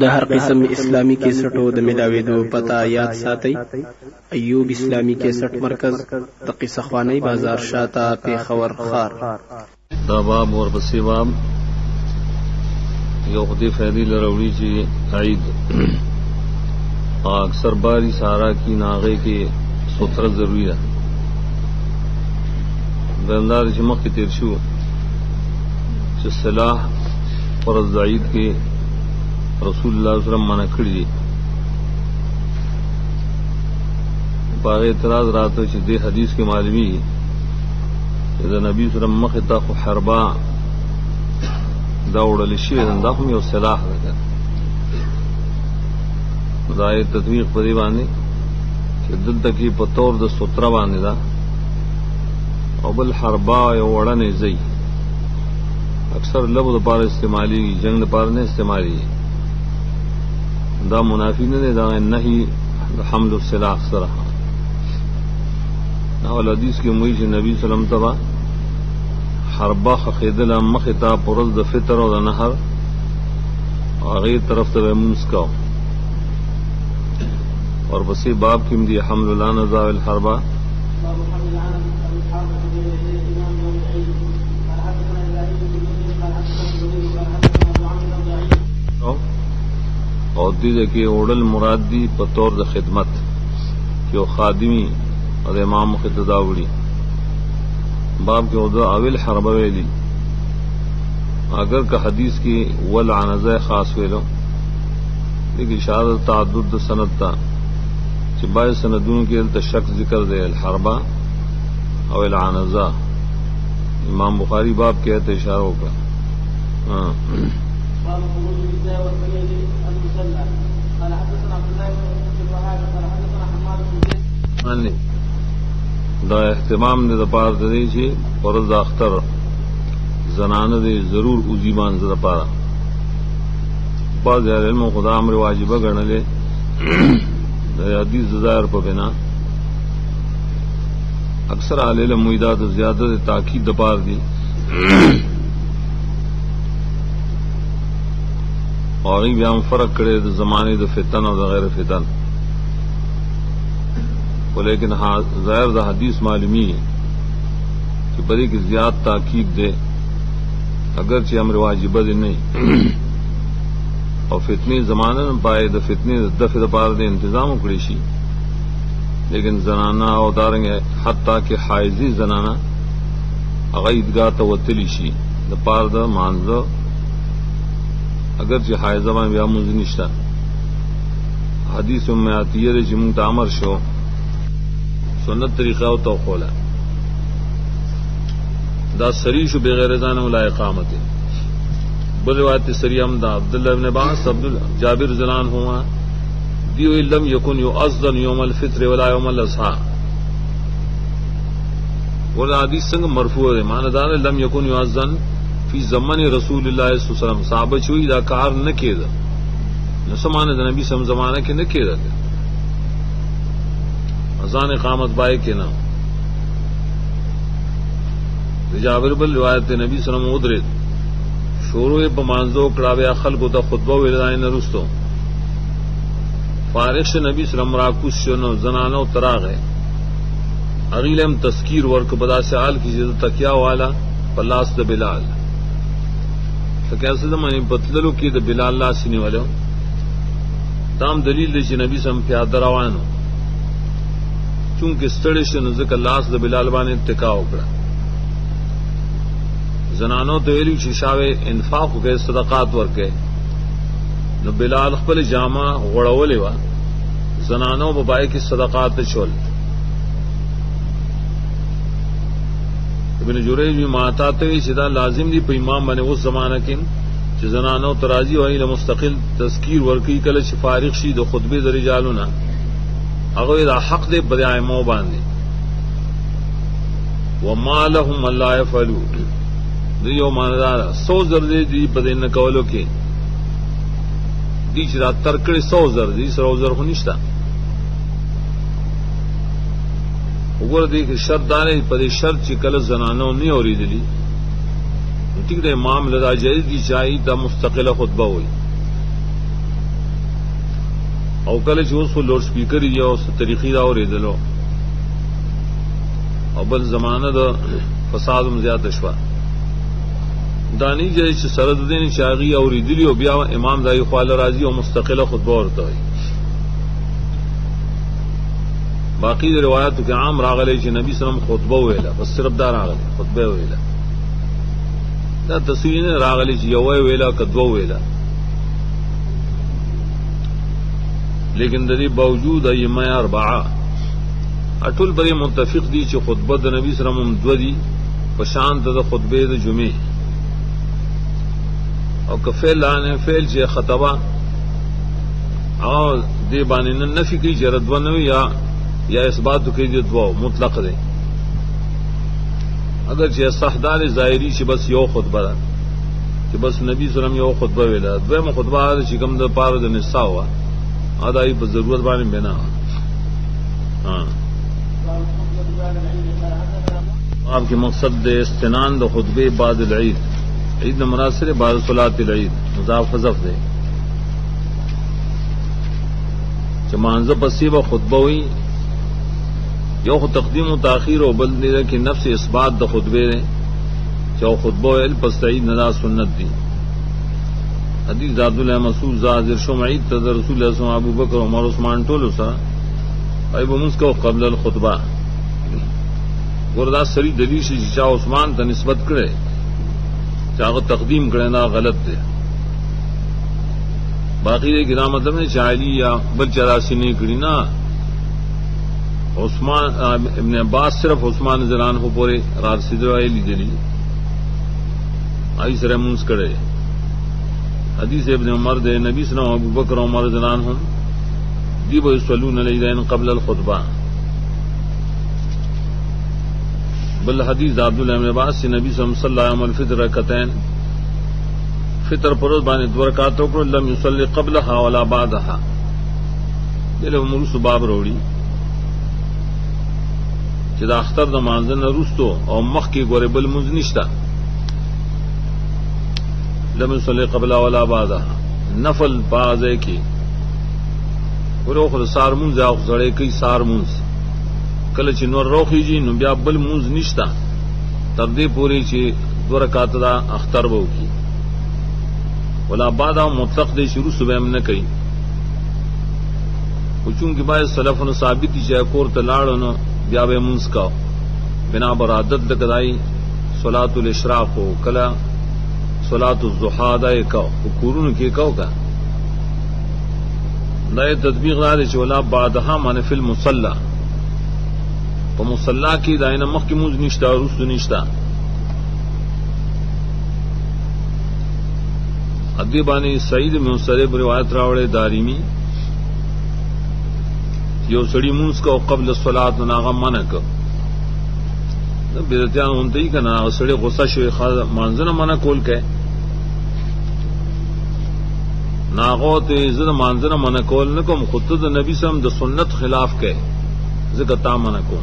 د هر قسم اسلامی کیسټو د ملاويدو پتا یاد ساتي ایوب اسلامی کیسټ مرکز د قصه خوانی بازار شاته په خور خار دا باب اور پسې باب یو خدای فیدی لروڑی چې عید. اکثر باری سارا کی ناغے کے ستر ضروری ہے دندار جمع کی تیرشو چې صلاح فرض عید کے رسول علیہ وسلم منع کړی دي. باغ اعتراض راته چې دې حدیث کې معلومی چې د نبی الله وسلم مخ ته خو حربا دا وړل شي دا هم یو سلاح ده ځای تطبیق په دی باندې چې دلته کې په تور د ستر باندې دا او بل حربا یو وړنې زی اکثر لب د پار استعمالی جنگ د پار نه استعمالی دا منافی نے دا نہیں حمل السلاح سرح اول حدیث کی مئی سے نبی سلم تبا حربا خید مختا پرز د فطر اور نہر۔ آگے طرف تب منس کا۔ اور بسی باب کم دی حمل اللہ نزا الحربا۔ اور دی کہ اوڑل مرادی بطور د خدمت کہ وہ خادمی اور امام خطداوڑی باب کے عہدہ اول حرب ویلی اگر کا حدیث کی ول عنز خاص ویلو لیکن شہادت تعدد صنعت تھا چبائے سندون کے شخص ذکر دے الحربہ اول عنزا امام بخاری باب کے اشاروں کا ہاں۔ دا اہتمام نے دپار دے چی فرض اختر زنان دے ضرور ازیمان زد پارا. بعض علم و خدا امر واجبہ گڑ لے حدیث زدائر پہ بنا. اکثر علیل معیدات زیادہ تاکید دپار دی. اور بیام فرق کرے تو زمانے د فتن اور غیر فتن. وہ لیکن ظاہر دا حدیث معلومی ہے کہ بڑی کی زیاد تاکید دے اگرچہ امر واجب نہیں اور فتنی زمانہ نہ پائے دا فتنی دف دپار دے انتظام اکڑی سی لیکن زنانہ اور دارنگ حتیٰ کہ حائزی زنانہ عقیدگاہ تو تلی سی دپار دا مانزو اگرچہ حائز زبان بیا منز نشتا۔ حدیث میں آتی ہے جمع تعمر شو۔ سنت طریقہ و توقولا دا سری شو بغیر زان ولا اقامت بل روایت سری ہم دا عبداللہ ابن باس عبد جابر زلان ہوا۔ دیو لم یکن یو ازدن یوم الفطر ولا یوم الاضحى ولا حدیث سنگ مرفوع ہے۔ ماندار لم یکن یو ازدن فی زمن رسول اللہ صلی اللہ علیہ وسلم، صحابہ چوئی دا کار نہ کیے دا نسمان دا نبی سم زمانہ کے نہ کیے دا ازان قامت بائے کے نام۔ جابر بل روایت نبی سلم ادرے۔ شورو بمانزو کڑاویا خل کو دا خطبہ ولائن رستو۔ فارش نبی سلم راکوس شنو زنانو تراغ ہے۔ اغیلم تذکیر ورک بدا سے آل کی جد تکیا والا پلاس دا بلال۔ تو کیسے زمانی بتللو کی دا بلال اللہ سنی والے تام دلیل دے نبی سم پیاد روانو چونکہ ستڑے سے نزک لاس د بلال بان اتکا اکڑا۔ زنانو تو ویلو شیشاوے انفاق کے صدقات ورکے۔ نو بلال خپل جامع غړولې وا۔ زنانو ببای کی صدقات چول۔ ابن جریج بھی ماتا ته چې دا لازم دی په امام باندې اوس زمانہ کې چې زنانو ترازی وای له مستقل تذکیر ورکی کله چې فارغ شي د خطبه د رجالونه هغه دا حق دې بریای مو باندې وما لهم الله يفعلوا دیو ماندار سو زر دی دې نه کولو کې دې چې را ترکړې سو زر دې سو زر خو نشتا وګوره دې کې شرط په دې شرط چې کله زنانو نه اوریدلی ٹھیک ہے امام لدا جائز دی چاہیے دا مستقل خطبہ ہوئی او کله چې اوس لوډ سپیکر یې او طریقې دا اورېدلو او بل زمانه د فساد هم زیات شوه. دانی جې چې سره د دین شاغي اورېدلی او بیا امام دای خپل راضي او مستقله خطبه ورته وي باقی د روایتو عام راغلي چې نبی سلام خطبه ویله بس صرف دا راغلي خطبه ویله دا تصویر نه راغلي چې یو ویله کدو ویله لیکن ددی باوجود ایمه اربعه اټول بری متفق دي چې خطبه د نبی سره هم دو دي په شان د خطبه د جمعې او کفیل لانه فعل چې خطبه او دی باندې نه نفي کوي جرد جی ونه یا یا اثبات کوي د دو مطلق دی اگر چې صحدار ظاهری چې بس یو خطبه ده چې بس نبی سلام یو خطبه ویله دویمه خطبه ده چې کوم د پاره د نساء وا ادائی پر ضرورت میں بنا۔ ہاں۔ آپ کے مقصد دے استنان د خطبے بعد العید۔ عید مناصر بعد صلاۃ العید۔ مضاف حذف دے۔ چمانز پسی و خطبہ ہوئی یو خو تقدیم و تاخیر و بل دے کہ نفس اس بات د خطبے دے چو خطبہ و پستعید ندا سنت دی۔ حدیث داد اللہ مسعود زاد ارشم عید رسول اللہ وسلم ابو بکر عمر عثمان ٹولو سا ایب منسکو قبل الخطبہ۔ گرداس سری دلی سے چاہ عثمان تا نسبت کرے چاہ تقدیم کرے نا غلط دے۔ باقی دے گرام مطلب نے چاہلی یا بل چراسی نہیں کری نا عثمان ابن عباس صرف عثمان زران ہو پورے رات سدر لی دلی آئی سر منس کرے۔ حدیث ابن عمر دے، نبی سلام ابو بکر، عمر زنان ہوں دی بو سلون علیہ قبل الخطبہ۔ بل حدیث عبد اللہ عباس سے نبی صلی اللہ علیہ الفطر قطین فطر پروز بان دورکاتوں کو لم یصلی قبل ہا ولا بعد ہا دل مرس باب روڑی۔ چې د اختر د مانځه نه وروستو او مخکې ګورې بل مونځ نشته لم یصلی قبل ولا بعدها نفل بازه کې ورو خو سار مونځ او زړې کې سار مونځ کله چې نور روخیږي نو بیا بل مونځ نشته تر دې پوري چې دو رکعات دا اختر وو کی. ولا بعدها مطلق دې شروع صبح هم نه کوي و چونکه باید سلفونو ثابت دي چې کور ته لاړو نو بیا به کا بنا بر عادت د کدای صلات الاشراق او کلا سلاد الزحاد کورن کی کو کا نئے تدبیق نہ چولا بادہ من فل مسلح تو مسلح کی دائن مخ کی منز نشتا اور رس نشتا ادیبانی سعید میں سرب روایت راوڑے داریمی. یو سڑی منس کو قبل سلاد ناغا من کو بےتیان ہونتے ہی کہ نا سڑے غصہ شوی مانزن منع کول کے ناغو تے عزت مانزن من کول نہ کم خود نبی سم د سنت خلاف کے زکتا من کو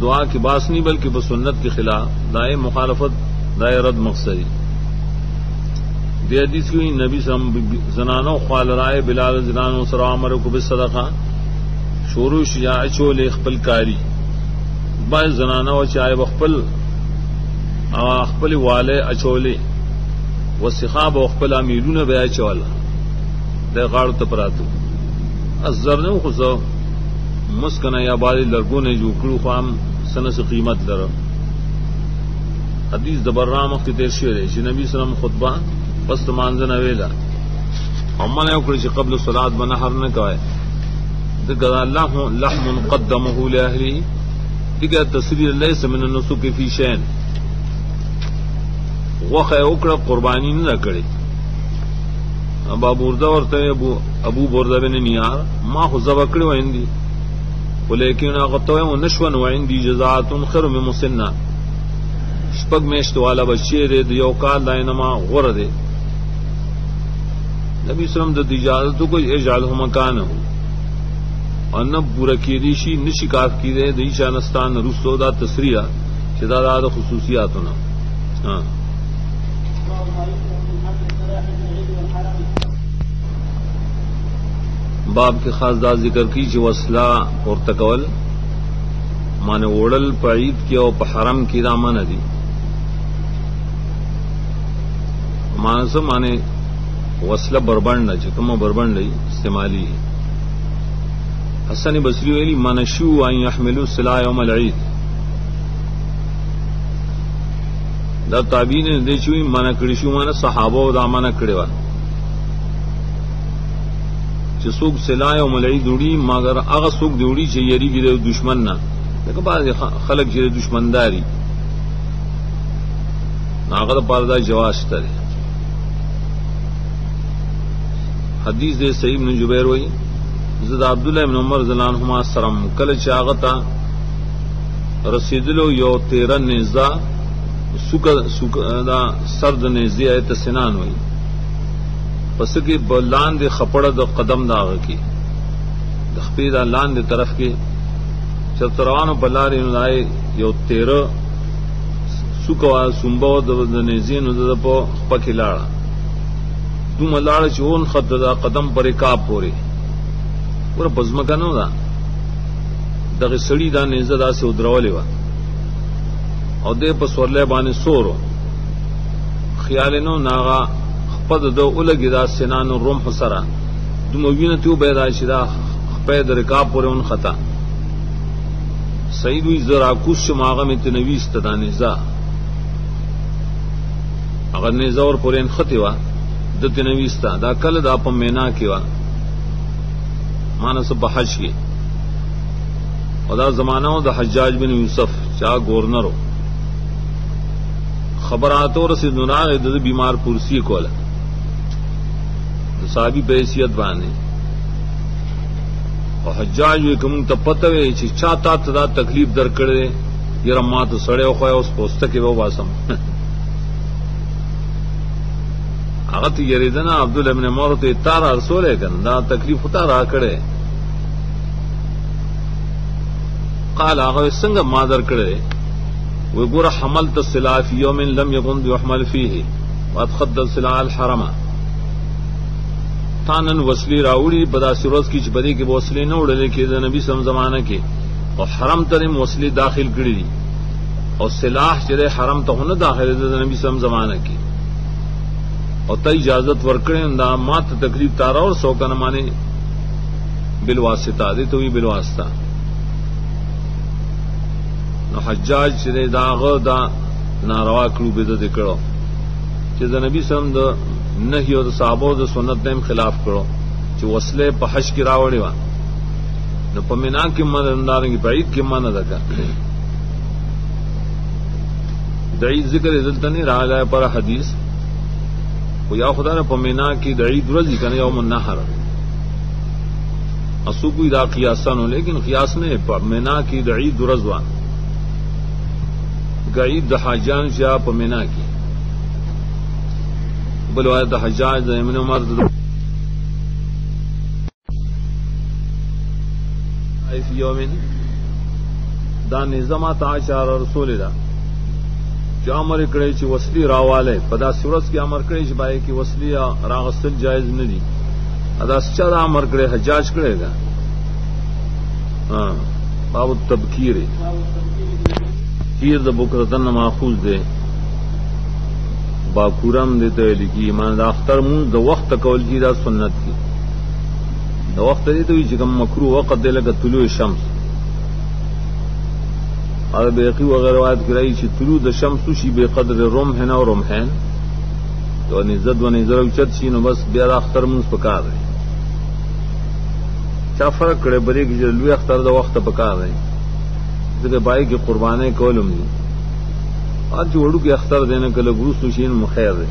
دعا کی باس نہیں بلکہ بس سنت کے خلاف، دائے مخالفت، دائے رد مقصدی. دے حدیث کی نبی سم زنانو خوال رائے، بلال زنانو سر عمر کو بس صدقہ شوروش یا اچول اخپل کاری بعض زنانو چائے بخپل اخپل والے، اچولے، و سخاب او خپل امیرونه بیا چول د غاړو ته پراتو۔ ازر نه خو مسکنه یا باندې لرګونه جوړ کړو خو هم سنس قیمت لره حدیث د برام وخت تیر شوی دی چې نبی سلام خطبه پس مانځنه ویلا هم نه وکړي چې قبل صلات بنهر نه کوي د ګدا الله لحم قدمه لاهله دغه تصویر ليس من النسك في شيء وخه وکړه قربانی نه کړي ابا برده ورته ابو ابو برده بن نیار، ما خو زب کړي وایندي ولیکن هغه ته و نشو نو عندي جزاءات خير من مسنه شپږ میشت والا بچی دې، د یو کال داینما غره دې. نبی سلام د اجازت کو اجالہ مکان ان پورا کی دی شی نشکاف کی دے دی شانستان رسو دا تسریہ شدا دا, دا خصوصیات نہ ہاں۔ باب کے خاص دا ذکر کی جو وسلا اور تکول مانے اوڑل پا عید کیا اور پا حرم کی دا منع دی۔ مانے سو مانے وسله بربند چې کومه بربند استعمالي حسن بصری ویلی منشو ان يحملوا سلا يوم العيد. دا تابعین دې چې منا کړی شو منا صحابه او دا منا کړی و چې څوک سلا يوم العيد وړي مگر هغه څوک دی وړي چې یریږي د دشمن نه. دغه بعض خلک چې دشمنداري. ناغه په دا جواز شته حدیث دے سعید بن جبیر وئی زد عبداللہ بن عمر زلان ہما سرم کل چاغتا۔ رسیدلو یو تیرہ نیزا سکا سرد نیزی آیت سنان ہوئی۔ پس کی لان دے خپڑ د قدم داغ کی۔ دخپی دا لان دے طرف کی۔ چب چتروان بلار لائے یو تیرہ سکوا سمبو د نیزین د پو خپکی لاړه دوم لاړه چې اون خط دا قدم پر کا پوري ور پزما کنو دا دغه سړی دا نیزه دا سه ودرولې و او دې په سورلې باندې سورو خیال نو ناغا خپد دو اولګی دا سنان روم سره. دوم وینه تو پیدا شدا خپې د رکاب پورې اون خطا سید وی زرا کوش ماغه مت نوی استدا نیزه. اگر نیزه اور پورې ان خطي وا د تنويستا دا کل دا په مینا کې وا۔ مانس بحج کې او دا زمانہ د حجاج بن یوسف چا گورنرو خبراتو رسید نار د بیمار پرسی کوله صحابی په حیثیت باندې او حجاج وی کوم ته پته وی چې چا تا ته دا تکلیف درکړې یره ما ته سړی خو اوس پوسټه کې و واسم هغه ته یریدنه عبد الله ابن عمر ته تار رسول کړه دا تکلیف وتا را کړې قال هغه څنګه ما در کړې و ګور حملت السلاح في يوم لم يكن يحمل فيه وادخد السلاح الحرم. تانن وسلی راوړي بدا سروز کی چې بدی کې وسلی نه وړل کې د نبی سم زمانہ کې. او حرم ته وسلی داخل کړی دي. او سلاح چې حرم ته نه داخل نبی سم زمانہ کې. او ته اجازت ورکړې دا مات تکلیف تارا اور سو کنه معنی بل واسطه دي ته وی بل واسطه نو حجاج چې داغه دا ناروا کړو به د کړو چې د نبی سم د نهي او د صحابو د سنت نیم خلاف کړو چې وسله په حج کې راوړې و نو په مینا کې من اندارنګ بعید کې من ده دعید ذکر دلته نه راغلی پر حدیث خو یا خدا نے پمینا کی دعید ورزی کنے یوم النحر اسو کوئی دا قیاسن ہو لیکن قیاس نے پمینا کی دعید رضوان گعید دحاجان شاہ پمینا کی بلوائے دحجاج امن عمر دا یومن دا نظامات آشار رسول دا چې امر کړی چې وسلی راواله په دا صورت کې امر کړی چې بای کې وسلی راغستل جایز نه دي. ادا سچا امر کړی؟ حجاج کړی دا ها باب التبکیر. کیر د بکرتن ماخوذ دی. باکورم دیتے لکی ایمان دا اختر مون د وخت کول کی دا سنت کی د وخت دی ته چې کوم مکرو وقت دی لکه طلوع شمس اور بیقی وغیرہ روایت کرائی چی طلوع د شمس شي به قدر رمح نه او رمحین تو نزد و نزد اوچت شي نو بس بیا اختر منز پکار دی چا فرق کړی بری کې لوی اختر د وخت پکار دی ځکه بای کې قربانې کولم دي اج وړو کې اختر دینه کله ګروس شین مخیر دی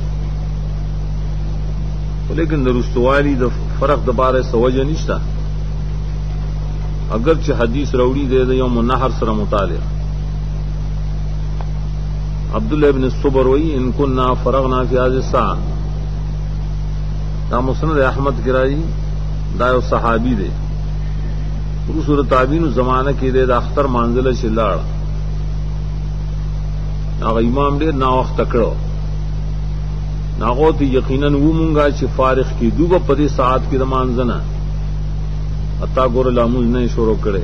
لیکن د رستوالی د فرق د باره سوجه نشته اگر چې حدیث روړی دی د یوم النحر سره متعلق عبداللہ ابن الصبر وئی، ان کو نا فرغ نا فیاض سا دا مسند احمد کرائی دا صحابی دے روسر تعبین زمانہ کی دے دا اختر مانزل چلاڑ ناغ امام ډیر نا وخت کړو ناغو ته یقینا و مونږه چې فارغ کی دوبه په دې ساعت کې د مانځنه اتا گور لاموز نے شروع کرے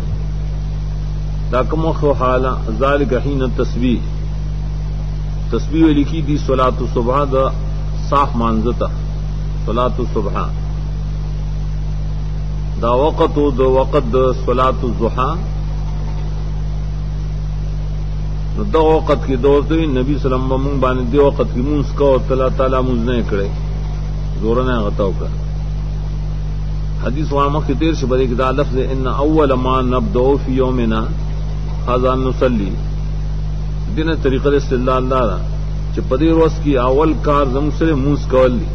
داکم حال ذال کہیں تصویر تصویر لکھی دی سولات صبح دا صاف مانزتا سولات صبح دا وقت دا وقت دا سولات الزحا دا وقت کی دور تو نبی سلم منگ بان دی وقت کی منس کا اللہ تعالیٰ منز نے کرے. زور نے غتاؤ کر حدیث وہاں کی تیر سے بڑے کتا لفظ ان اول ما نبدو فی یومنا خزان نسلی. دن طریقہ سے اللہ اللہ را چ پدی روز کی اول کار زم سر موس کول دی۔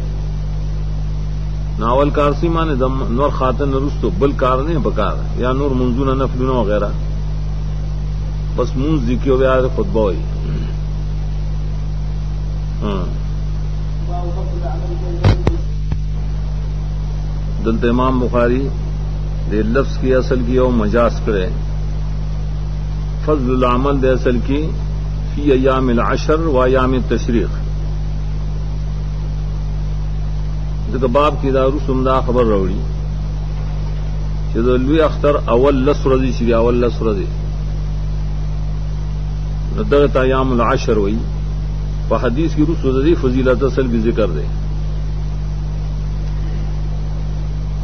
ناول کار سی مانے دم نور خاتن رستو، بل کار نہیں بکار یا نور منزون نفلون وغیرہ۔ بس منز دی کیو بیار خطبہ ہوئی۔ ہاں۔ دلت امام بخاری دے لفظ کی اصل کی او مجاز کرے۔ فضل العمل دے اصل کی فی ایام العشر و ایام تشریق باب کی دارو سمدا خبر روڑی چدلوی اختر اول لس رضی چی اول لس رضی ندغت ایام العشر ہوئی حدیث کی رس رضی فضیلت اصل بھی ذکر دے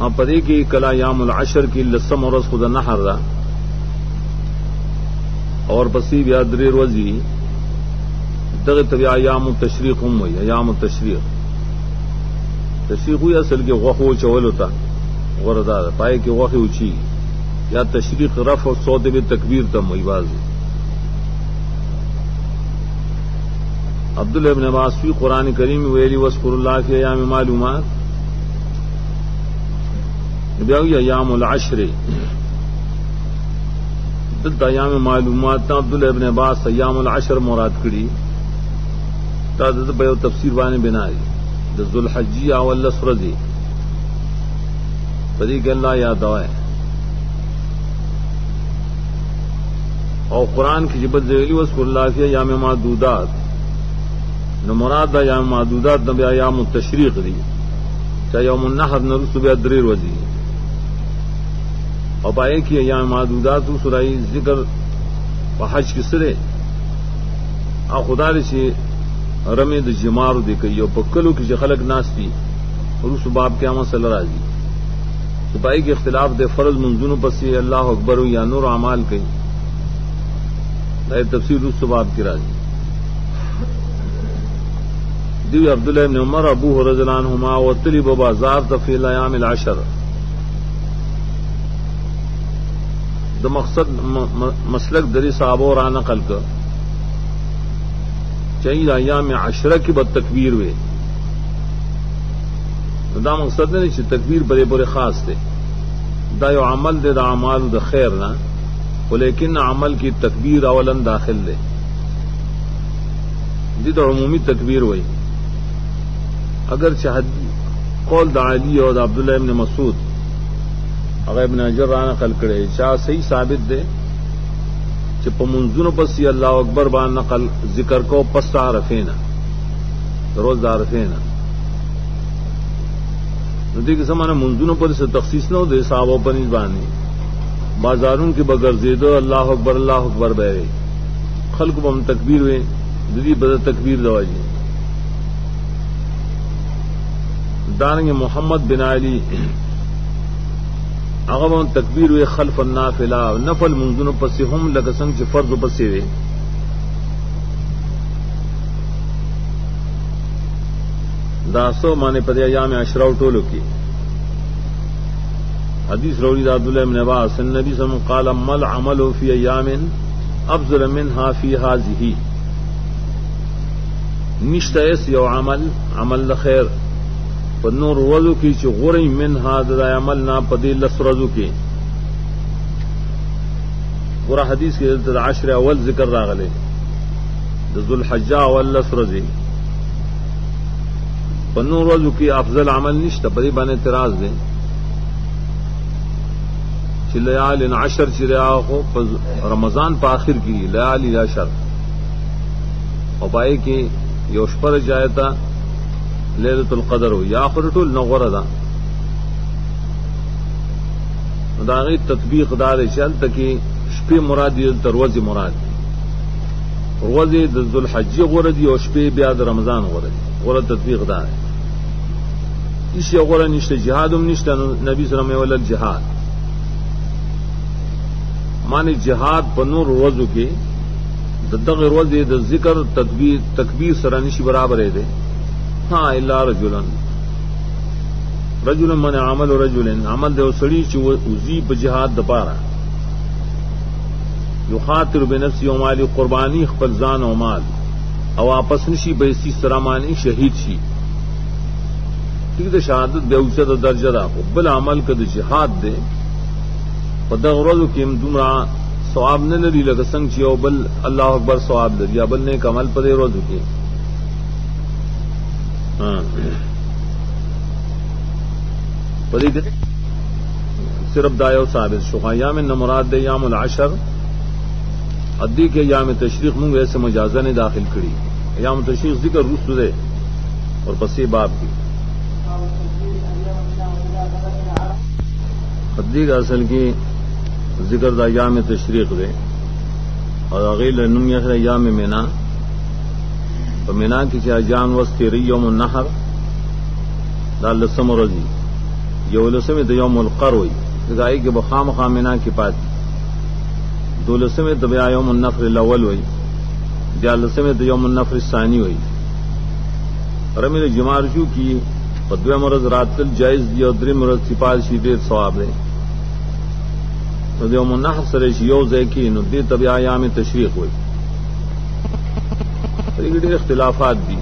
ہاں پدے کی کلا یام العشر کی لسم اور خدا نہ ہر رہا اور پسی بیا در روزی دغ طبی ایام تشریق ہم ہوئی ایام تشریق تشریق ہوئی اصل کے غخ و چول ہوتا غردا پائے کہ غخ اچھی یا تشریق رف اور سودے میں تکبیر تم ہوئی بازی عبداللہ ابن عباس قرآن کریم ویلی وسفر اللہ کے ایام معلومات. ایام العشر. دلت ایام معلومات عبد ابن عباس ایام العشر مراد کڑی تفسیر بانے بنا دز الحجی اول سرزی پری کے اللہ یاد ہے اور قرآن کی جبت ذیلی وسف اللہ کی ایام معدودات. نہ مراد ایام معدودات نہ ایام التشریق دی. چاہے یوم النحر نہ صبح دری وزی اور پائے کہ ایام معدودات سرائی ذکر حج کی سرے آ خدا رسی رمے د جمار دے کئی اور پکلو کی خلق ناستی اور اس باب کے عمل صلی راضی سپاہی کے اختلاف دے فرض منظون پسی اللہ اکبر یا نور اعمال کئی تفصیل اس باب کی راضی دیو عبداللہ ابن عمر، ابو رضلان ہما و تلی بابا زار تفیل ایام العشر۔ د مقصد مسلک دری صاحب اور آنا کل چاہیے ایام عشرہ کی بد تکبیر ہوئے۔ دا مقصد نہیں تکبیر بڑے بڑے خاص تھے۔ دا یو عمل دے، دا عمال دا خیر نہ وہ لیکن عمل کی تکبیر اولن داخل دے۔ دی تو عمومی تکبیر ہوئی۔ اگر چاہ قول دا علی اور عبداللہ ابن مسعود اگر ابن اجر رانا قل کرے چاہ صحیح ثابت دے۔ چپ منظن پسی اللہ اکبر بان نقل ذکر کو پستا رفینا، روز دار رفینا۔ ندی کے سمانا منظن پر سے تخصیص نہ ہو دے صحابوں پر نہیں بانی۔ بازاروں کی بغیر زید اللہ اکبر اللہ اکبر بہ خلق بم تکبیر ہوئے ددی بدر تکبیر دوا جی محمد بن علی اغم تکبیر ہوئے خلف النافلہ نفل منزن پسی ہم لگسن سے فرض پسی ہوئے داسو مانے پدے ایام اشراؤ ٹولو کی. حدیث روڑی داد اللہ ابن عباس النبی صلی اللہ علیہ وسلم قال، مل عمل فی ایام افضل منها فی هذه نشتا اس یو عمل عمل خیر په نور ورځو کې چې غوري من هاذ د عمل نه په دې لس ورځو کې. ګوره حدیث کې د عشر اول ذکر راغلی. د ذوالحجه اول لس ورځې. په نور ورځو کې افضل عمل نشته په دې باندې اعتراض دی. چې لیال عشر چې راغو رمضان په آخر کې لیال عشر. او پای کې یو شپه جایتا لیلۃ القدر. ہو یا خود ټول نو غره ده دا غي تطبیق دار شل تکي شپې مراد دي تر ورځې مراد دي. ورځې د ذوالحجې غره دي او شپې بیا د رمضان غره دي. غره تطبیق دار هیڅ یو غره نشته جهاد هم نشته نبی سره مې ولل جهاد. معنی جهاد په نور ورځو کې د دغه ورځې د ذکر تدبیر تکبیر سره نشي برابرې دي. ہاں اللہ رجولن رجل من عمل و رجل عمل دے سڑی چی بجہاد دپارا یو خاطر بنفسی و مالی قربانی خپلزان و مال. او آپس نشی بیسی سرامانی، شہید شی. ٹھیک ہے شہادت بے اوچت درجہ دا. بل عمل کد جہاد دے. پدغ روز کی دمرا سواب نہ لری لگ سنگ چی بل اللہ اکبر سواب لری. بل نے کمل پدے روز کی. ہاں ہاں۔ صرف دایو ثابت شخا یام نہ مراد دے، یام العشر۔ ادی کے یام تشریق منگ ایسے مجازہ نے داخل کری۔ یام تشریق ذکر رس دے اور پسی باپ کی۔ ادی کا اصل کی ذکر دا یام تشریق دے۔ اور اغیل نمیا یام مینا۔ په مینا کې چې اجان وستری یوم النحر دا لسم ورځي یو لسمه د یوم القر وي. دای کې بخام خامنا کې پات دو لسمه د بیا یوم النفر الاول وي. بیا لسمه د یوم النفر الثانی وي. رمې د جمار شو کې په دوه مرز راتل جایز دی او درې مرز سپاس شي ډیر ثواب دی. نو د یوم النحر سره یو ځای کې نو د بیا ایام تشریق وي. پرې ډېر اختلافات دي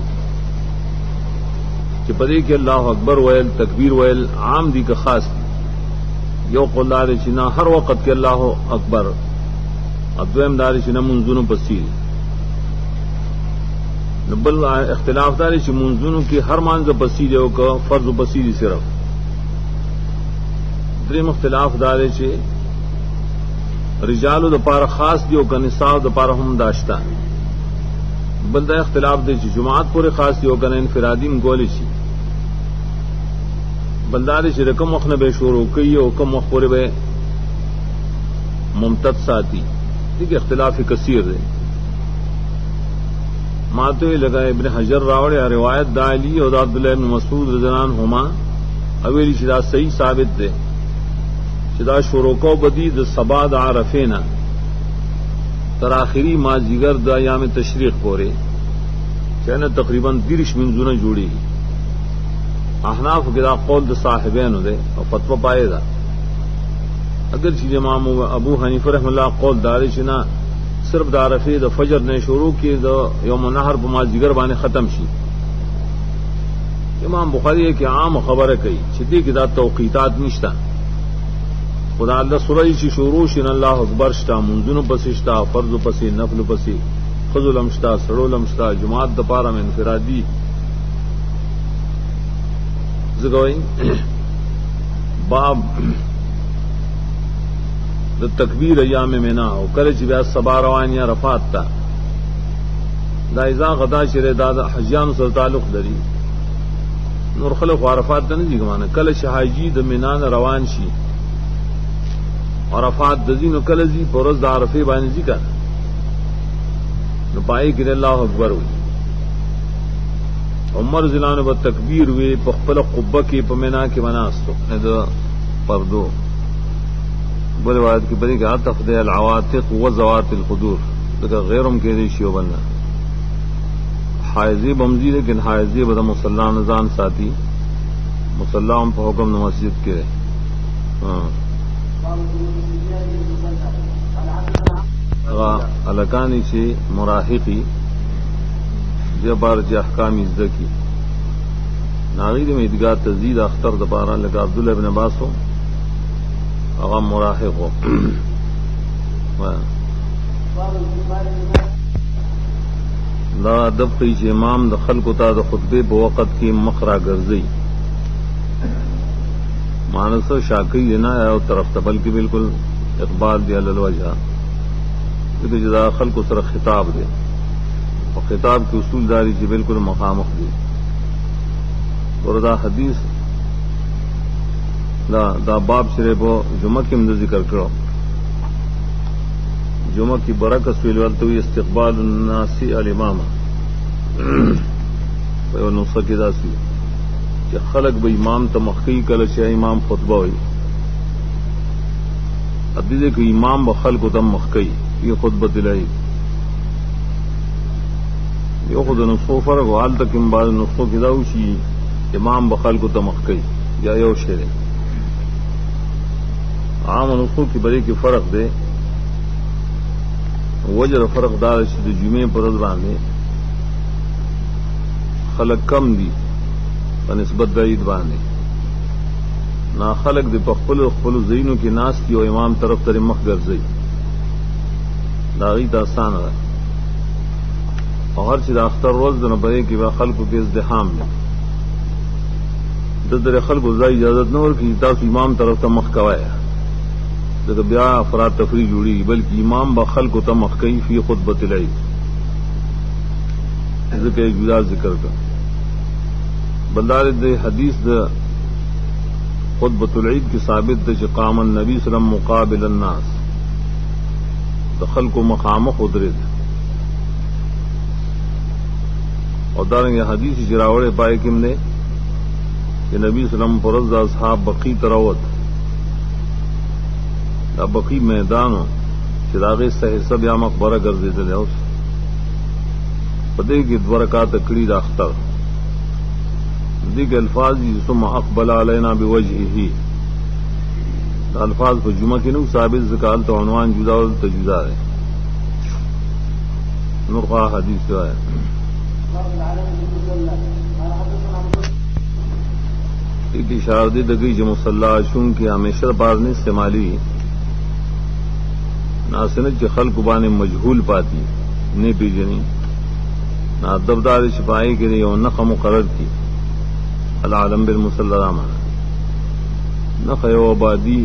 چې پدې کې الله اکبر ویل، تکبیر ویل، عام دي که خاص دي یو قلار چې نه هر وخت کې الله اکبر۔ ادویم دار چې نه منځونو پسیل نبل اختلاف دار چې منځونو کې هر مانځ پسیل یو که فرض پسیل صرف دریم اختلاف دار چې رجالو د پار خاص دی او کنساو د پار هم داشتا اختلاف دی چې جماعت پورې خاص دی او انفرادی مګول شي بلدار چې رقم مخ نه به شروع کوي او کوم مخ پورې به ممتد ساتي دغه اختلاف کثیر دی ماته لگا ابن حجر راوړ روایت دا علی او عبد الله بن مسعود رضی الله عنهما اویلی چې صحیح ثابت دی چدا شروع بدی د سبا د تراخری ما جگر د ایام تشریق پورے چین تقریباً دیرش منزو نے جوڑی احناف گرا قول د صاحبین دے اور فتو پائے دا۔ اگر چیز امام ابو حنیف رحم اللہ قول دار چنا، صرف دارفی د فجر نے شروع کی د یوم نہر بما جگر بانے ختم شی۔ امام بخاری ہے کہ عام خبر ہے کئی چھدی کی دا توقیتات نشتہ خدا الله سورې چې شروع شین الله اکبر شتا منځونو پسې شتا فرض پسې نفل پسې خذ لمشتا سړو لمشتا جماعت د پاره من انفرادي زګوي باب د تکبیر ایام مینا او کله چې بیا سبا روان یا رفات تا. دا ایزا غدا شری دا د حجیان سره تعلق لري نور خلق عرفات ته نه دي ګمانه کله چې حاجی د مینا روان شي اور افات دزی نو کلزی پورز دا عرفی بانی جی کا نو پائی کہ اللہ اکبر ہوئی عمر ضلع ب تکبیر ہوئے پخپل قبا کی پمینا کے مناستو پردو. بولے واد کی بنی کہ تفد العواتق و زوات القدور. لیکن غیرم کے ریشیو بننا حائزی بمزی لیکن حائزی بدا مسلح نظان ساتھی مسلح ہم پہ حکم مسجد کے ہاں هغه الکانی چې مراهقي د بارج احکام زده کی ناغی د میدګا تزید اختر د باران لکه عبد الله ابن عباس هغه مراهق و دا ادب کوي چې امام د خلکو ته د خطبه په وخت کې مخ را ګرځي مانس شاکی دینا ہے اور طرف تبل کی بالکل اقبال دیا للوجہ کیونکہ جدا خل کو سر خطاب دے۔ اور خطاب کی اصول داری کی بالکل مقامخ دی۔ اور دا حدیث دا دا باب پو جمعہ کی مدد ذکر کرو۔ جمعہ کی برکت سویل والتو استقبال الناسی الامام پیو نصر کی دا سی کہ خلق با امام تا مخی کل امام خطبہ ہوئی۔ اب دیدے کہ امام با خلق تا مخی یہ خطبہ دلائی۔ یہ خود نسخو فرق، حال تک ان بعد نسخوں کی داوشی امام بخل کو تمخی یا یو شیر عام نسخوں کی بڑی کی فرق دے۔ وجر فرق دار شد جمعے پر باندھے خلق کم دی۔ په نسبت د عید باندې. نا خلق د پخپل خپل زینو کې ناس کی او امام طرف تر مخ ګرځي. دا عید آسان ده. او هر چې د اختر روز د نبرې کې به خلکو کې ازدحام نه د در خلکو ځای اجازه نه ورکړي تاسو امام طرف ته مخ کوی دغه بیا افراد تفریح جوړي بلکې امام به خلکو ته مخ کوي فی خطبه العید. ذکر ذکر کړ بلدار دے حدیث د خود العید کی ثابت د چقام النبی سلم مقابل الناس دخل کو مقام خدرے اور دارنگ حدیث جراوڑے پائے کم نے، کہ نبی سلم فرض اصحاب بقی تروت دا بقی میدان چراغ سہ سب یا مقبرہ گردے دلے اس پدے کی دورکا تکڑی راختر دیگ الفاظ جی، سم اقبل علینا بوجہ ہی الفاظ کو جمعہ کی نو ثابت زکال تو عنوان جدا اور تجدا ہے نرخا حدیث جو ہے شاردی دگی جو مسلح شون کی ہمیشہ باز نے استعمالی ناسنت جو جی خلق بان مجہول پاتی نے پیجنی. نہ دبدار چھپائی کے لیے اور نق مقرر کی. العالم بالمسل دا مانا نخ یو آبادی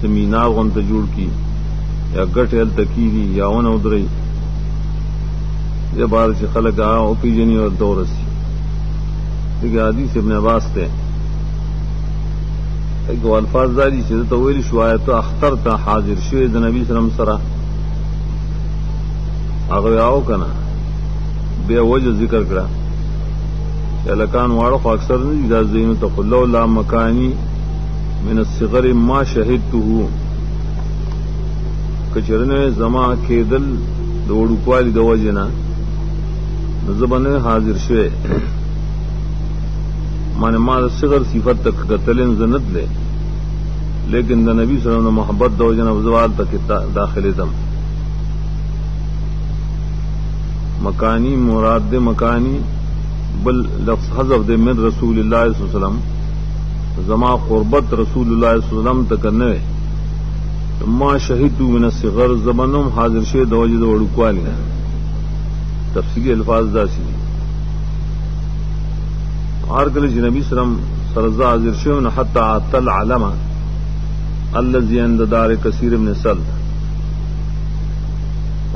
سمینار غنته جوړ کی یا ګټ هل تکیری یا ون او درې یا بار چې خلک آ او پیجنی او دورسی دغه حدیث ابن عباس ته ایګو الفاظ دادی چې ته ویل شو آیت اختر ته حاضر شوې د نبی سلام سره. هغه یاو کنه به وجه ذکر کړه. لکان واڑو کو اکثر نہیں جا زین تو خلو لا مکانی من الصغر ما شہید تو ہوں کچرنے زما کے دل دوڑکوالی دو جنا زبن حاضر شوے مانے ما صغر صفت تک قتل زنت لے لیکن دا نبی صلی اللہ علیہ وسلم محبت دو جن افزوال تک داخل دم مکانی، مراد مکانی بل لفظ حضف دے من رسول اللہ صلی اللہ علیہ وسلم. زما قربت رسول اللہ صلی اللہ علیہ وسلم تکنوے ما شہید من الصغر زبنم حاضر شے دو جد وڑکوالی تفصیلی الفاظ دا سی. ہر کل جی نبی سلم سرزا حاضر شو نہ حتا تل علم الزی عند دار کثیر ابن سلد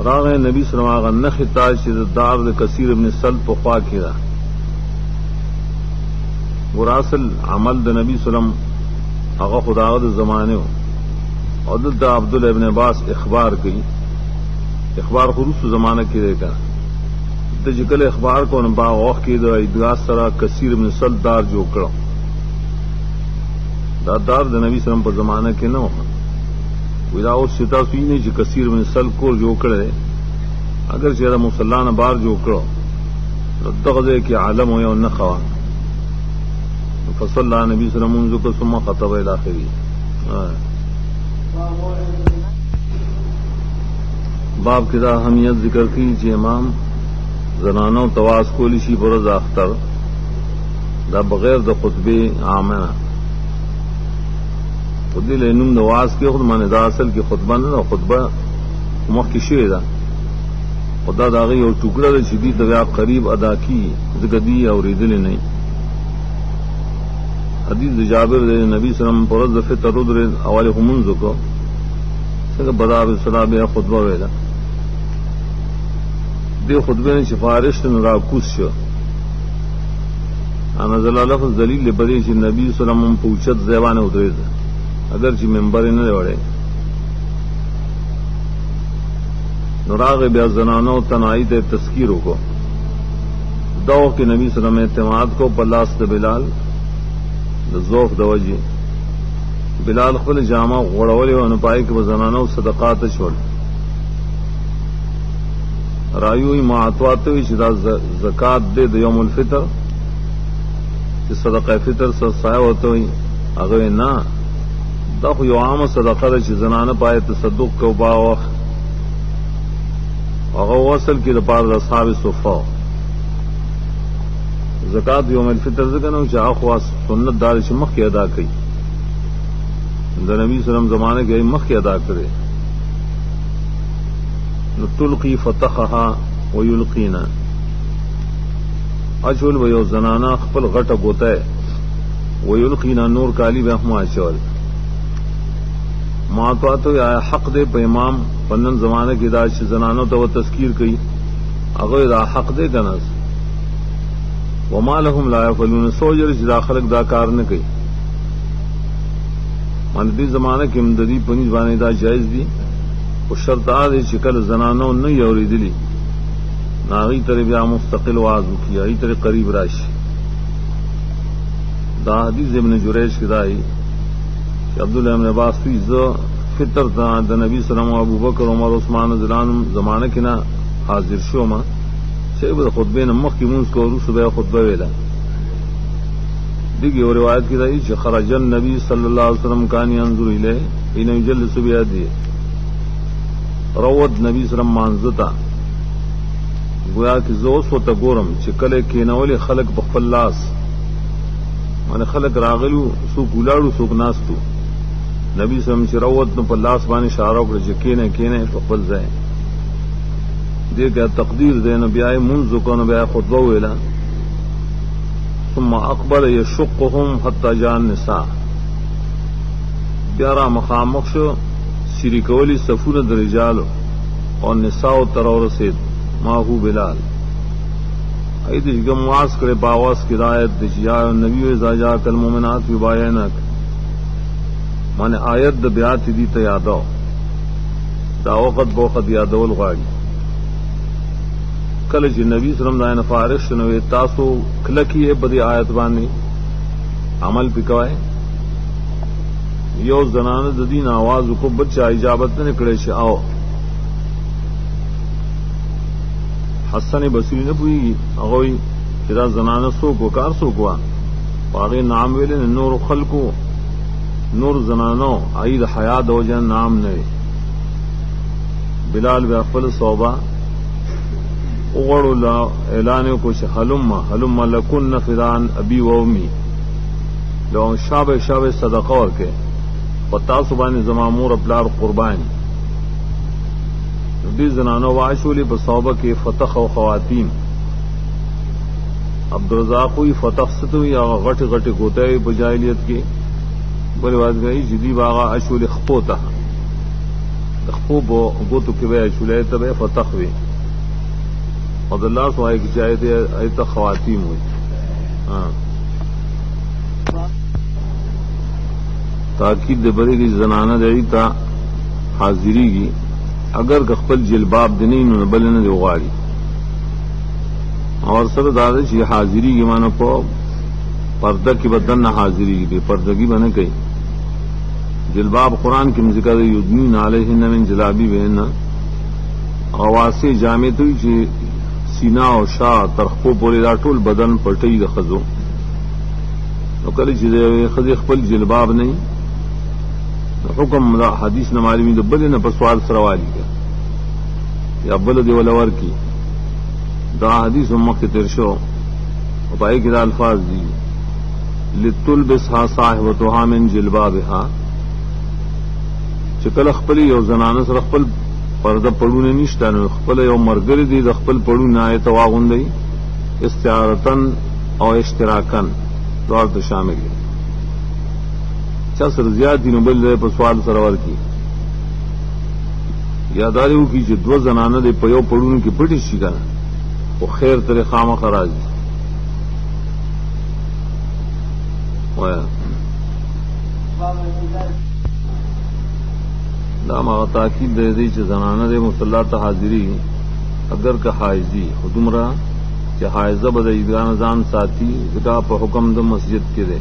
راغ نبی سلم آغا نخ تاج چی دار کثیر ابن سلد پا خواہ کیا وراسل عمل د نبی سلم آغا خدا د زمانے ہو اور دا عبد ابن عباس اخبار گئی اخبار خروس زمانہ کی دے کر د جکل اخبار کو نبا اوخ کی دا عیدگاہ سرا کثیر ابن سلد دار جو کرو دا دار د نبی سلم پر زمانہ کے نہ ہو ودا اس ستا سوئی نہیں جو کثیر ابن کو جوکڑے اگر چہرہ مسلح بار جو کرو کے عالم ہو یا نہ خوا فصل اللہ نبی سلم انزو کو سما خطب الاخری باب کدا اہمیت ذکر کی جی امام زنانوں تواس کو لشی برز اختر. دا بغیر د خطبے آمنا خود لینم نواز کے خود مان دا اصل کی خطبہ نہ خطبہ مخ کی شعر دا. خدا داغی اور ٹکڑا دا شدید دیا قریب ادا کی زگدی اور عیدل نہیں. حدیث جابر دے، نبی سلم پرز دفع ترد رے حوالے منز کو بدا صلاح خطبہ ویلا۔ دے خطبے نے سفارش نراکوس شو۔ انا زلا لفظ دلیل بدی چی نبی سلم پوچھت زیبان ادرے تھا اگر چی ممبر نہ وڑے نراغ بیا زنانو تنائی تے تذکیروں کو۔ دو کے نبی سلم اعتماد کو پلاس بلال۔ د ذوق د وجه. بلال خپل جامه غوړولې او نه پای کې زنانو صدقات شول. رایوی ما اتواتوی چې دا زکات دې د یوم الفطر چې صدقه فطر سره سایه وته هغه نه دا خو یو عامه صدقه ده چې زنانه پای تصدق کو با وخت هغه وصل کې د پاره د اصحاب صفه زکات یوم الفطر ځکه نو چې هغه خاص سنت دار چې مخکې ادا کړي د نبی وسلم زمانه کې مخکې ادا کړي نو تلقي فتحها ويلقينا اجول و یو زنانا خپل غټه بوته ويلقينا نور کالی به هم اچول ما تو تو یا حق دے په امام پنن زمانه کې دا چې زنانو ته تذکیر کړي هغه دا حق دے کنه وہ مال ہم لایا فلون سوجر جدا خلق دا کار نے کہی مندی زمانے کی امددی پنج بانے دا جائز دی. وہ شرط آ دے چکل زنانوں نہیں اوری دلی ناغی تر بیا مستقل واز کیا ای تر قریب راشی. دا حدیث ابن جریش کی دائی کہ عبداللہ ابن عباس فی ز فطر دا دا نبی سلام ابو بکر عمر عثمان زلان زمانہ کی نا حاضر شو ما. چھے بدا خطبے نمخ کی منز کو روس بے خطبہ ویلا۔ دیگی اور روایت کی دائی چھے خرجن نبی صلی اللہ علیہ وسلم کانی انظر الے اینو جلس بیا دیئے روت نبی سلام مانزتا گویا کہ زوس و تگورم چکلے کے نولے خلق بخلاس من خلق راغلو سو گلاڑو سوک ناستو۔ نبی سم چروت نو پلاس بانی شارو کر جکینے کینے فقبل زائے دے گیا تقدیر دے، نو بیائے منز کو نو بیائے خطبہ ویلا ثم اکبر یہ یشقهم حتی جان نساء بیارا مخامخ سری کولی سفون درجالو اور نساء ترور سید ماہو بلال. اید گم واس کرے باواس کی رایت دجیا نبی زاجا کل مومنات بھی باینک مانے آیت د بیات دی ته یادو دا وخت بوخت یادول غواړي. کل چې نبی سلام الله فارغ شنو تاسو کله ہے بدی آیت باندې عمل پکوای یو زنان د دین کو بچا اجابت نه کړی شي او حسن بصری نه پوي هغه چې دا زنان سو کو کار سو کو هغه نام ویل نور خل کو نور زنانو عید حیات ہو جن نام نه بلال بیا صوبہ۔ وغړو لا اعلان کو حلم حلم لکن فدان ابي و لو شابه شابه صدقه ورکه پتا سبحان زمامور ابلار قربانی دی زنانو واشولی بصوبہ کے فتح و خواتین. عبد الرزاق ہوئی فتح ست ہوئی یا غٹ غٹ گوتا ہے بجائلیت کی بڑی بات گئی جدی باغا اشول خپو تھا خپو گوتو کے بے اشول تب فتح ہوئی عبد اللہ سوائے کی چاہے تھے ای تک خواتین ہوئی۔ ہاں۔ تاکید بری کی زنانہ دئی تا حاضری کی اگر خپل جلباب دنی نو بل نه دی غواړي اور سره دادا چې حاضری کی مانو کو پردہ کی بدن نہ حاضری کی پردگی بنے گئی جلباب قرآن کی ذکر یدنی نالے من جلابی بہن اواس جامع تو سینا او شا ترخپو پورې دا ټول بدن پټي د خزو نو کله چې خزې خپل جلباب نه حکم دا حدیث نه معلومی د بل نه په سوال سره والی یا بل دی ولور کی دا حدیث مخکې تیر شو او پای کې دا الفاظ دي. لتلبسها صاحبتها من جلبابها. چې کله خپل یو زنانه سره خپل پرده پړونه نشته نو خپل یو مرګري دی د خپل پړونه آیت واغوندي استعارتن او اشتراکن دوار ته شامل دي چا سره زیات دي نو بل په سوال سره ورکی یاداریو کی چې دوه زنانه دی په یو پړونه کې پټی شي کنه او خیر تر خامخ راځي. وایي دا ما تاکید دے دی چې زنانه دې مصلا ته حاضری اگر که حایزی خودمرا چې حایزه به د عیدګاه ځان ساتي ځکه په حکم د مسجد کې دی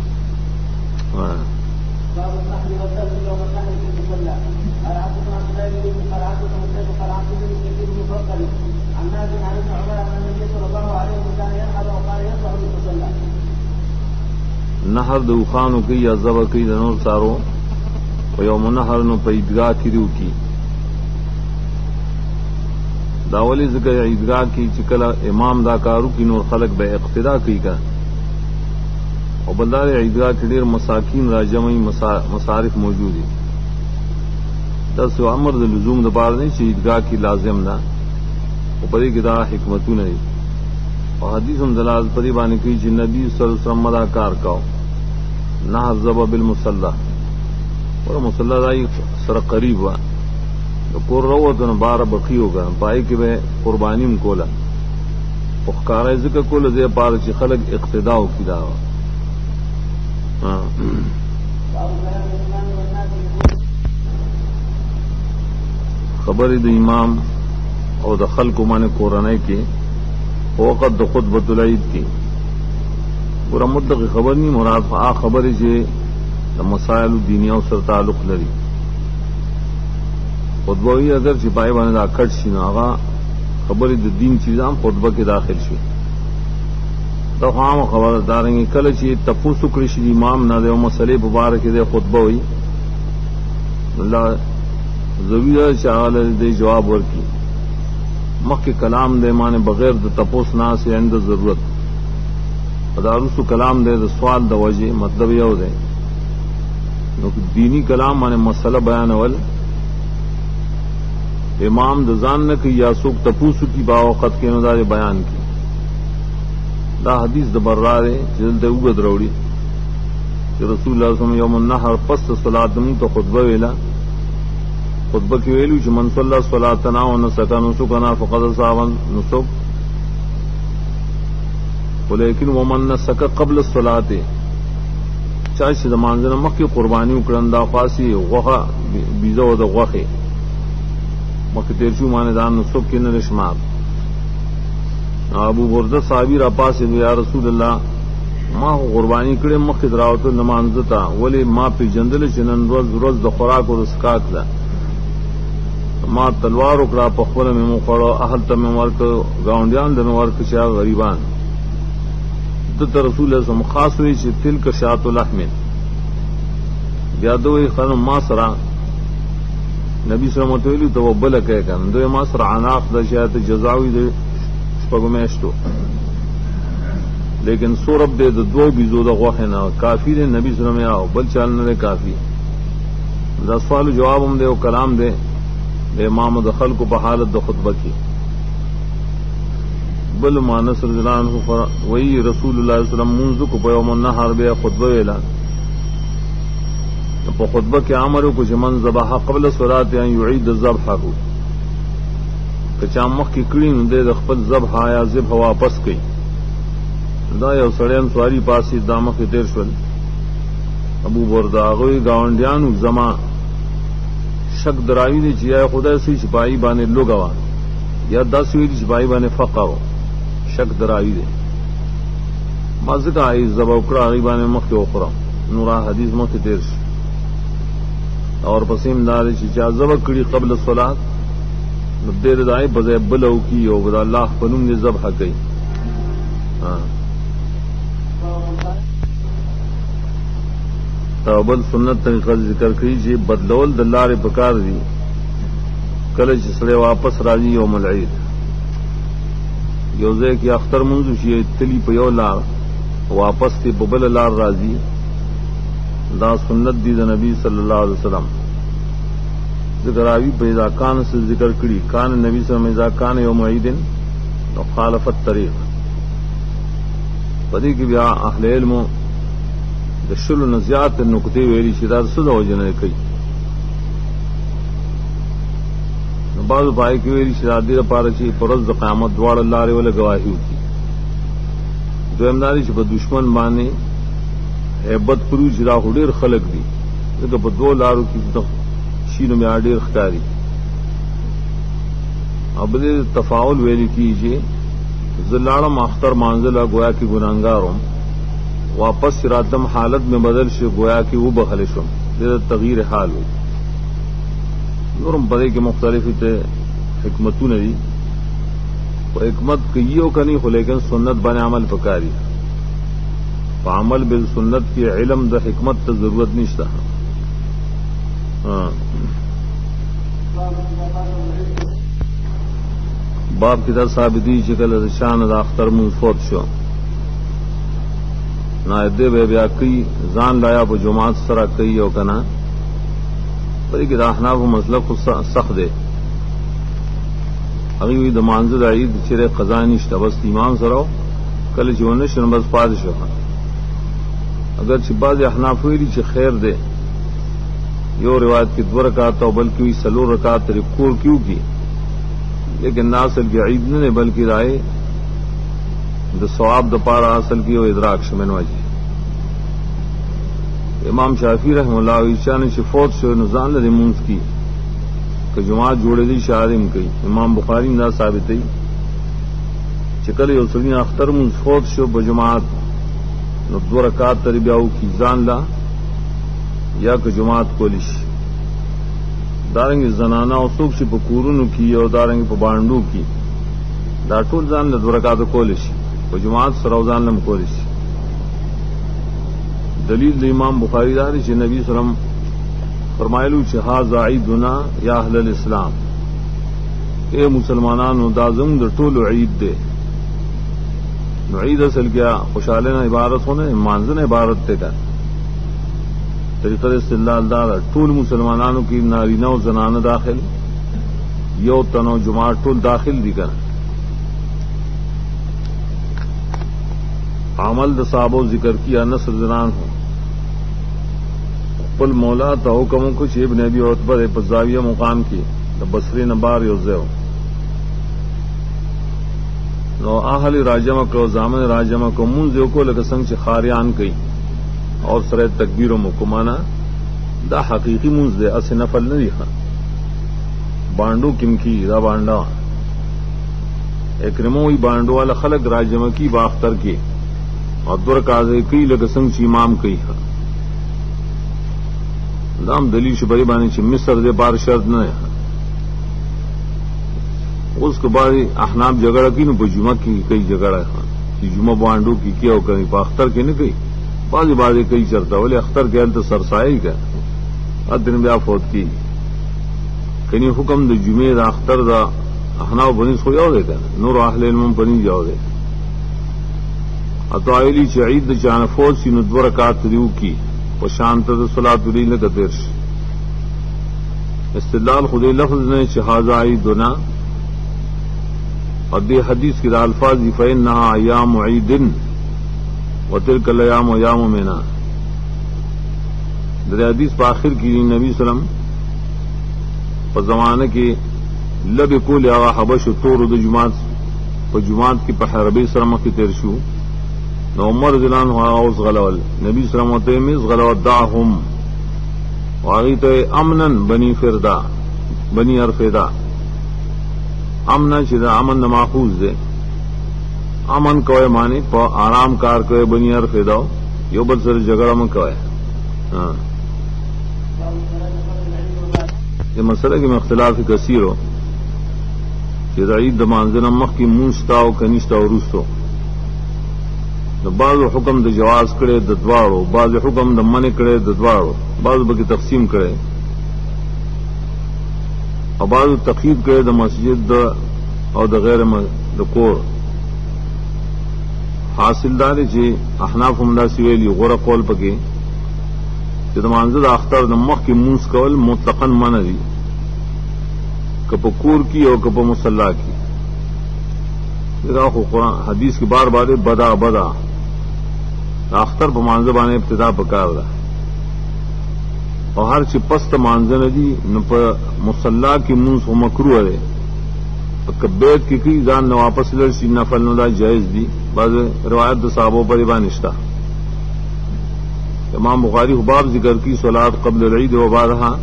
باب النحل والدم يوم یا زبر کوي د نور سارو۔ په یو منهر نو په عیدګاه کې دیو کی داولی ذکر عیدګاه کې چې کله امام دا کارو کې نور خلق به اقتدا کوي کا او بلدار عیدګاه کې ډېر مساکین راجمعي مصارف موجود دي. دس امر د لزوم د بار نه چې عیدګاه کې لازم نه او پرې کې دا حکمتونه دي. او حدیث هم دلال پرې باندې کوي چې نبی صلی الله علیه وسلم دا کار کاو نہ زب بالمصلح اور مسلح دائی سر قریب وا کور رہو تو بار بخی ہوگا پائی کہ میں قربانی میں کولا۔ پخکار ذکر کو لے پار چی خلق اقتدا کی دا ہاں۔ خبر د امام او د خلق مانے کورنۍ کې وقت د خطبه العید کې پورا مدت خبر نہیں، مراد آ خبر چې د مسائل دینیا او سره تعلق لري. خطبه وی اگر چې پای باندې دا کټ شي نو هغه خبرې د دین چیزام خطبه کې داخل شي. دا عام خبر دارنګ کله چې تپوسو کړی شي امام نه د مسلې په باره کې د خطبه وی الله زویه شاغل دې جواب ورکړي. مخکې کلام دې معنی بغیر د تپوس نه سي اند ضرورت. پداروسو کلام دے د سوال د وجه مطلب یو نو دینی کلام مانے مسئلہ بیان اول۔ امام د ځان نه کوي یا څوک تپوسو کی با وخت کې نو دا بیان کی۔ دا حدیث د براره چې دلته وګد وروړي چې رسول الله صلی الله علیه وسلم یوم النحر پس صلات موږ ته خطبه ویلا۔ خطبه کې ویلو چې من صلی الله صلاتنا و نسکا نسکنا فقد صاون نسک ولیکن ومن نسک قبل الصلاه چا چې د مانځنه مخکې قرباني وکړن دا خاصي غوخه بيزو د غوخه. مخکې تیر شو معنی دا نسک کې نه شمار. ابو برده صحابی را پاسې یا رسول الله ما قربانی کړې مخکې دراوته نمانځتا ولی ما په جندل چې نن روز روز د خوراک او اسکاک ده. ما تلوار وکړه په خپل مې مخړو اهل ته مې ورک گاونډیان د مې ورک چې غریبان د رسول سم خاص وی چې تلک شات اللحم. بیا دوی خنم ما سره نبی علیه وسلم ته بل کې کنه. دوی ما سره عناق د شات جزاوی د شپږمیشتو لیکن سورب دے د دو بیزو د غوښه نه کافی دے نبی الله علیه وسلم بل چل نه کافی دا سوال جواب هم دے او کلام دے د امام د خلکو په حالت د خطبه کې بل مانس رضوان وی رسول الله صلی الله علیه وسلم منذ کو په یوم النهار به خطبه ویلا. په خطبه کې امر کو چې من ذبح قبل الصلاه ان يعيد ذبحه. کچا مخ کې کړي نو د خپل ذبح یا ذبح واپس کړي. دا یو سړیم سواری پاسې دامه کې تیر شول. ابو بردا غوي گاونډیانو زما شک دراوی دی چې یا خدای سي سپاہی باندې لوګوا یا دس وی سپاہی باندې فقاو شک دراوی دی مازه ای زبا وکړه غی باندې مخ کې وخرم نورا حدیث مخ کې تیر اور پسیم دار چې چا زبا کړي قبل الصلاه نو دیر دای بځای بلو کی او غدا الله پنوم دې ذبح کوي ہاں۔ ها بل سنت طریقہ ذکر کړي چې بدلول د لارې پکار دي کله چې سړی واپس راځي یوم العید۔ یو ځای کې اختر منځ شي تلی په یو لار واپس کې په بل لار راځي دا سنت دي د نبی صلی الله علیه وسلم۔ ذکر اوی پیدا کان سے ذکر کړي کان نبی صلی الله علیه وسلم کان یوم عید نو خالفت طریق پدې کې بیا اهل علم د شلو نه زیات نقطې ویلي چې دا څه د بعضو پای کې ویلي چې دا دې لپاره چې پرز د قیامت دواړه لارې ولا گواهی وکړي دویم دا چې په دشمن باندې هیبت پرو چې را ډېر خلق دي ځکه په دوه لارو کې شین میں ډیر ښکاری اب دې تفاول ویل کیږي زلاړم اختر مانزلا گویا کی گناہگارم واپس راتم حالت میں بدل سے گویا کی وہ بخل شم دې تغیر حال ہوئی نورم پدې کې مختلف ته حکمتونه دي. او حکمت کيو کني خو لیکن سنت باندې عمل پکاري په عمل بل سنت کې علم د حکمت ته ضرورت نشته باب کی در ثابتی چکل شان د اختر من فوت شو. نا دے بے بیا کئی زان لایا په جماعت سره کوي او کنا پدې کې د احناف مسلک خو سخت دی هغه وی د مانزه د عید بس امام سره کله چې ونه شنه بس پاد اگر چې بعض احناف ویلي چې خیر دی یو روایت کې دو رکعات او بلکې وی سلو رکعات تر کور کیوں کی؟ لیکن نہ اصل کی عید نه بلکې رائے د ثواب د پاره اصل کی او ادراک شمن واجی امام شافی رحم الله او شان چې فوت شو نو ځان له مونږ کی که جماعت جوړې دي شارم کوي امام بخاری دا ثابتې چې کله یو سړی اختر مونږ فوت شو په جماعت نو دوه رکعات تر بیا او کی ځان لا یا که جماعت کولیش دارنګ زنانه او څوک چې په کورونو کې او دارنګ په باندو کې. دا ټول ځان له دوه رکعات کولیش په جماعت سره ځان لم کولیش دلیل امام بخاری دار چې نبی سلم فرمایلو چې ها عیدنا یا اهل الاسلام. اے مسلمانانو، دا زم د ټولو عید دی. نو عید اصل کیا خوشحاله نه عبارت ہونے مانزن عبارت ته کا طریقه استدلال دار ټول مسلمانانو کی نارینه او زنانه داخل، یو تنو جماعت ټول داخل دي کنه عمل د صحابو ذکر کیا، نصر زنان ہوں پل مولا تو حکم کو چیب نے بھی اوتبر پزاویہ مقام کی نہ بسری نہ بار یوزو نو آہلی راجم کو، زامن راجم کو من زیو کو لگ سنگ سے خاریان کئی۔ اور سر تکبیر و مکمانا دا حقیقی منز دے اس نفل نہیں دیکھا بانڈو کم کی، دا بانڈا۔ ایک بانڈو والا خلق راجم کی باختر کی۔ اور در کازے کئی لگ سنگ چی امام کئی دام دلیل چې بری باندې چې مصر دې بار شرط نه اوس کو بار احناب جګړه کی نو په جمعه کې کئی جګړه چې جمعه باندو کې کیو کوي په اختر کې نه کوي بعضی بعضی کئی چرته ولې اختر کې انت سرسایي کا۔ ادن بیا فوت کی۔ کني حکم د جمعه د اختر دا احناب باندې خو یو دی کنه نور اهل علم باندې یو دی اته ایلی چې عید د جان فوت سینو دوه رکعات دیو کی۔ شانت سلاد لگ درش استدلال خود لفظ نے شہاز دنا اور دے حدیث کی الفاظ فین نہ ایام عید و تل کل ایام و یام و مینا در حدیث پاخر کی نبی سلم پر زمانے کے لب کو لیا حبش تو رد جماعت جماعت کی پہربی سرم کی تیرشو نو عمر ضلان ہوا اس غلول. نبی سلم مس غلط دا ہم واغی تو امن بنی فردا. بنی ارفیدا امن چدا امن محفوظ دے. امن کوئے مانی پا آرام کار کوئے بنی ارفیدا یو بل سر جگڑ میں کوئے. ہاں. یہ مسئلہ کہ میں اختلاف کثیر ہو. کہ عید دمان مخ کی مونجتا ہو کنیشتا ہو. روستو د بعض حکم د جواز کړي د دواړو بعض حکم د منع کړي د دواړو بعض به تقسیم کړي. او بعض تقید کړي د مسجد د او د غیر د کور. حاصلدار چې احناف هم داسې ویلي غوره قول پکې چې د مانزه د اختر د مخ کې مونږ کول مطلقاً منع دي. که په کور کې او که په مصلا کې. دا خو قرآن حدیث کی بار بار بدا بدا اختر په مانزه باندې ابتدا پکار ده. او هر چې پست مانزه نه دي نو په مصلا کې مونږ هم مکروه ده کبیت کې کی ځان نو واپس لړ شي نفل نو دا جایز دي. بعض روایت د صحابه پر باندې نشتا امام بخاری باب ذکر کی صلات قبل العید و بعدها.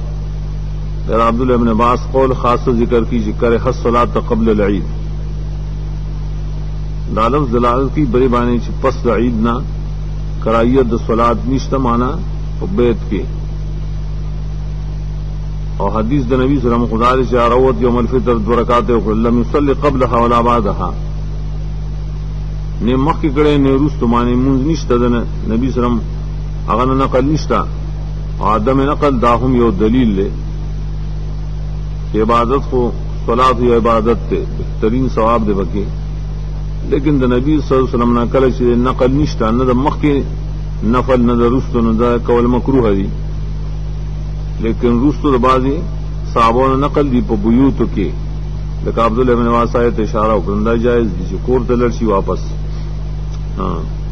غیر عبد ابن باس قول خاص ذکر کی ذکر حس صلاح قبل العید. دالم دلال کی بری بانی چ پس عید نہ کرائیت سلاد نشت مانا بیت کے۔ اور حدیث د سلم خدا سے روت یوم الفطر درکاتے لم يصلي قبلها ولا بعدها نے مخ کڑے نے رست مانے منز نشتا دن نبی سلم اغن نقل نشتا آدم نقل داہم یو دلیل لے۔ عبادت کو سلاد یا عبادت تے، بہترین ثواب دے بکے۔ لیکن دا نبی صلی اللہ علیہ وسلم نا نقل سے نقل نشتا نہ دا مخ کے نفل نہ دا رستو نہ دا قول مکروہ دی لیکن رستو تو بازی صابوں نے نقل دی پو بیوتو کے لیکن عبداللہ بن واسایت اشارہ کرندہ جائز دی کور تلرشی واپس. ہاں